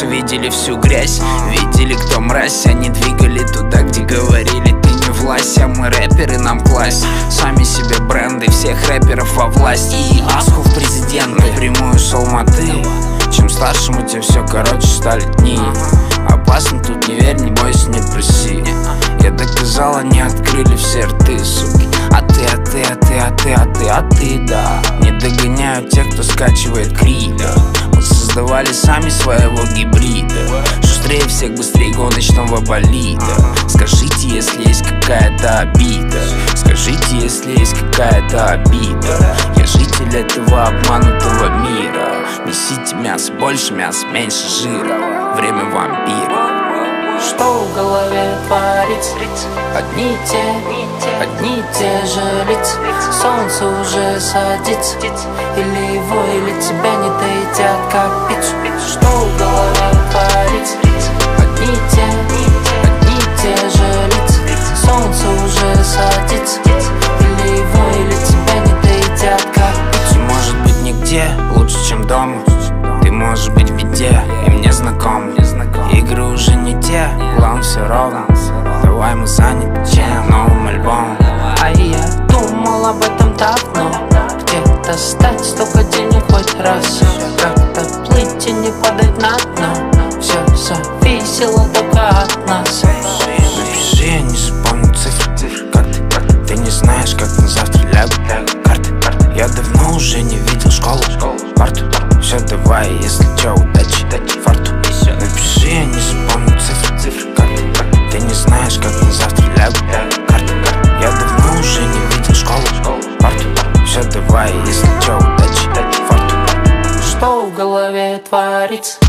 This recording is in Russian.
нас увидели всю грязь Видели, кто мразь, они двигали туда, где говорили Ты не власть, а мы рэперы, нам класть Сами себе бренды, всех рэперов во власть. И Асху в президенты, напрямую с Алматы. Чем старшему, тем все короче стали дни. Опасно тут не верь, не бойся, не проси Я доказал, они открыли все рты, суки. А ты, а ты, а ты, а ты, а ты, а ты, да. Не догоняют тех, кто скачивает крида создавали сами своего гибрида. Шустрее всех, быстрее гоночного болида Скажите, если есть какая-то обида. Скажите, если есть какая-то обида. Я житель этого обманутого мира. Несите мясо, больше мяса, меньше жира. Время вампира. Что в голове творится? Одни те, одни те же лица Солнце уже садится. Или его, или тебя не доедят как дому Ты можешь быть в беде, и мне знаком. Игры уже не те, план все ровно. Давай мы заняты чем новым альбомом. А я думал об этом давно. Где-то стать столько денег хоть раз? Как-то плыть и не падать на дно. Все зависело только от нас. Напиши, я не запомню цифры Как ты, ты не знаешь, как на завтра лягут карты. Я давно уже не видел. Давай, если чё, удачи Дать фарту, напиши, я не запомню цифры, цифры Карты, ты не знаешь, как на завтра лягу Карты, карты, я давно уже не видел школу школу Фарту, Все давай, если чё, удачи Дать фарту. Что в голове творится?